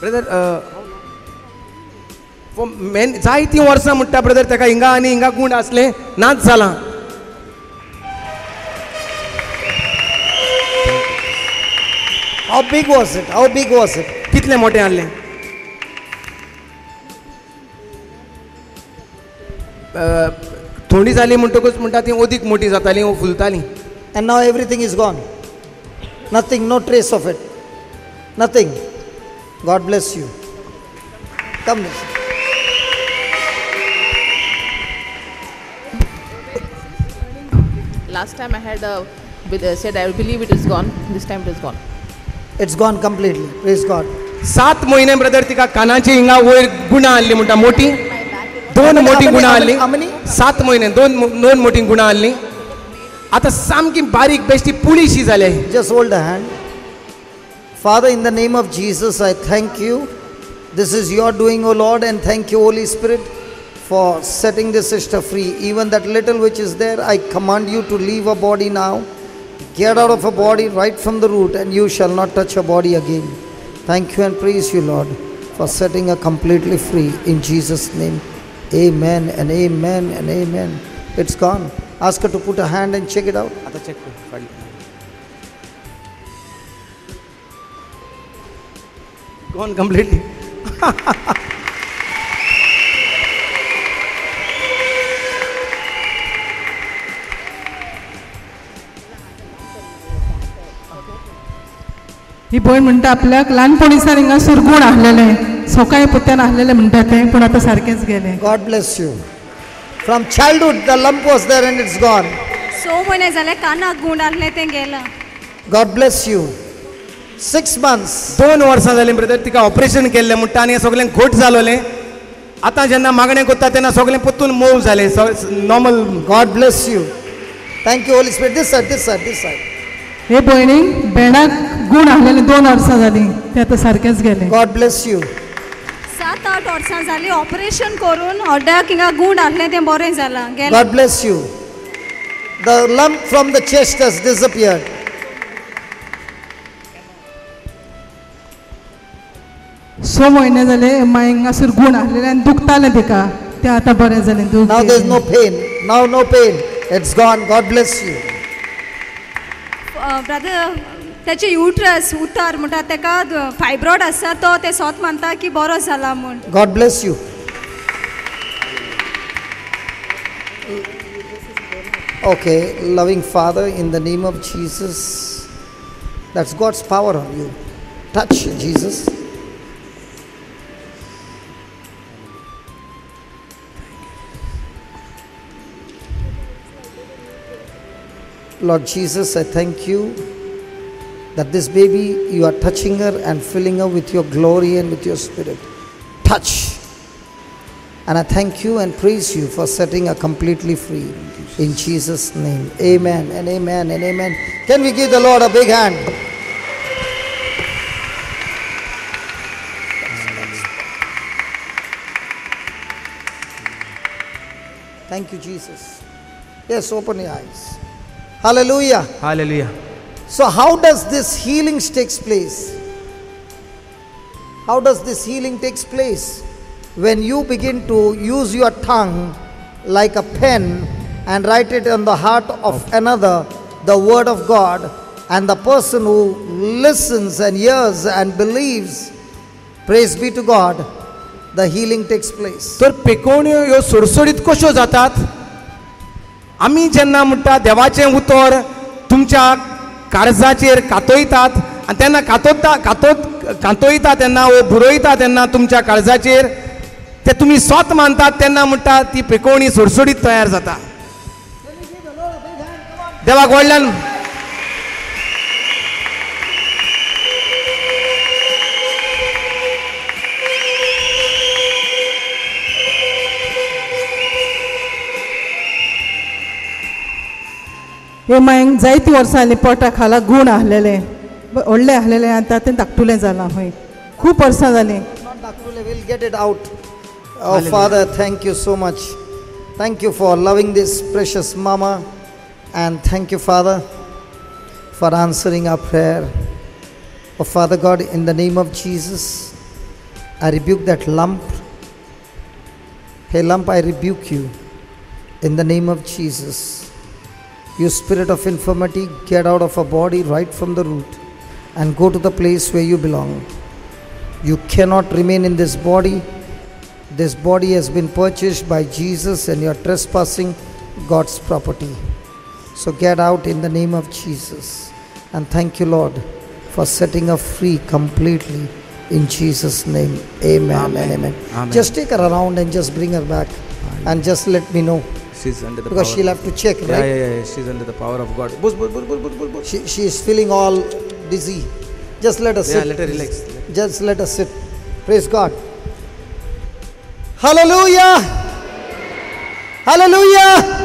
Brother main जायतीं वर्सां म्हणटा ब्रदर ताका हिंगा आनी हिंगा गुण असले नाच जाला How big was it? How big was it? कितलें मोटें आहलें अ, थोडी जाली म्हणटकूच म्हणटा ती ओदीक मोठी जाताली वो फुलताली And now everything is gone. Nothing, no trace of it. Nothing. God bless you. Come. Listen. Last time I had uh, with, uh, said I believe it is gone. This time it is gone. It's gone completely. Praise God. सात महिने brother तिका कानाची हिंगा वयर गुणां आहली म्हणटा मोठी दोन मोठी गुणां many? सात महिने दोन दोन मोठी गुणां आहली आता सामकी बारीक बेश्टी पुळीशी जाले Just hold a hand. Father, in the name of Jesus, I thank you. This is your doing, O Lord, and thank you, Holy Spirit, for setting this sister free. Even that little which is there, I command you to leave her body now. Get out of her body right from the root, and you shall not touch her body again. Thank you and praise you, Lord, for setting her completely free. In Jesus' name, amen and amen and amen. It's gone. Ask her to put her hand and check it out. Gone completely ही भयण म्हणटा आपल्याक ल्हानपणीसान हिंगा सुरगूण आहलेले सोकाय पुत्यान आहलेले म्हणटा ते पूण आतां सारकेंच गेले God bless you. From childhood, the lump was there and it's gone. स म्हयने जाले कानाक गुण आहलें तें गेलां God bless you. Six months. दोन वर्सां जालीं ब्रदर तिका ऑपरेशन केल्लें म्हणटा आनी हें सगळें घट जालोलें आतां जेन्ना मागणें करता तेन्ना सगळें परतून मोव जालें normal bless you. Thank you, Holy Spirit. This side, this side, this side. हे भयणीक भेणाक गूण आहलेले दोन वर्सां जालीं ते आतां सारकेंच गेले God bless you. सात आठ वर्सां जालीं ऑपरेशन करून हड्ड्याक हिंगा गुण आहलें तें बरें जालां God bless you. The lump from the chest has स म्हयने जाले मागीर हिंगासर गूण आहलेले आनी दुखतालें तिका तें आतां बरें जालें दूख Now there's no pain. Now no pain. It's gone. God bless you. Brother तेचे युट्रस उतार म्हणटा तेका फायब्रॉड आसा तो ते सोत मानता की बरो जाला म्हूण God bless you. Okay, loving Father, in the name of Jesus, that's God's power on you. Touch Jesus. Lord Jesus, I thank you that this baby, you are touching her and filling her with your glory and with your spirit. Touch. And I thank you and praise you for setting her completely free. In Jesus' name. Amen and amen and amen. Can we give the Lord a big hand? Thank you, Jesus. Yes, open your eyes. Hallelujah. Hallelujah. So, how does this healing takes place? How does this healing takes place? When you begin to use your tongue like a pen and write it on the heart of okay. another, the word of God, and the person who listens and hears and believes, praise be to God, the healing takes place. आमी जेन्ना म्हणटा देवाचें उतर तुमच्या काळजाचेर कातोयतात आनी तेन्ना कातोता कातोत कातोयता तेन्ना वो बुरोयता तेन्ना तुमच्या काळजाचेर ते तुमी स्वत मानतात तेन्ना म्हणटा ती पिकोवणी सुडसुडीत तयार जाता. देवाक व्हडल्यान हे मायंग जायती वर्सां आली पोटा खाला गूण आसलेले व्हडले आसलेले आनी तातूंत धाकटुले जालां खंय खूब वर्सां जालीं will get it out father thank you so much thank you for loving this precious mama and thank you father for answering a prayer O father God in the name of Jesus I rebuke that lump हे lump I rebuke you in the name of Jesus You spirit of infirmity, get out of her body right from the root and go to the place where you belong. You cannot remain in this body. This body has been purchased by Jesus and you are trespassing God's property. So get out in the name of Jesus. And thank you, Lord, for setting her free completely in Jesus' name. Amen, and amen. Amen. Just take her around and just bring her back and just let me know She's under the because she'll have to check, yeah, right? yeah, yeah, she's under the power of God. Bus, bus, bus, bus, bus, bus. She, she is feeling all dizzy. Just let sit. Yeah, sit. let her relax. Just let us sit. Praise God. Hallelujah. Hallelujah.